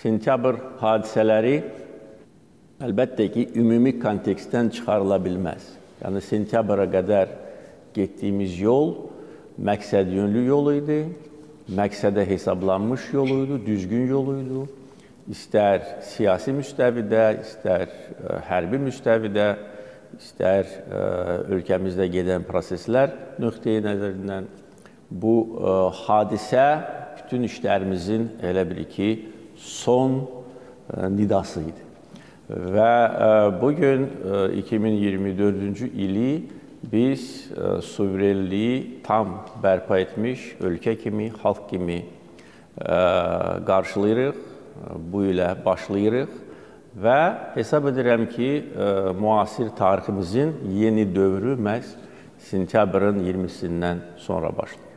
sentyabr hadisələri əlbəttə ki, ümumi kontekstdən çıxarıla bilməz. Yəni sentyabra qədər getdiyimiz yol məqsədyönlü yol idi, məqsədə hesablanmış yol idi, düzgün yol idi. İstər siyasi müstəvidə, istər ə, hərbi müstəvidə, istər ə, ölkəmizdə gedən proseslər nöqteyi nəzərindən bu ə, hadisə bütün işlərimizin elə bil ki, son ə, nidası idi. Və bu gün 2024-cü ili biz ə, suverenliyi tam bərpa etmiş ölkə kimi, xalq kimi ə, qarşılayırıq. Bu ilə başlayırıq və hesab edirəm ki, müasir tariximizin yeni dövrü məhz sentyabrın 20-sindən sonra başlayır.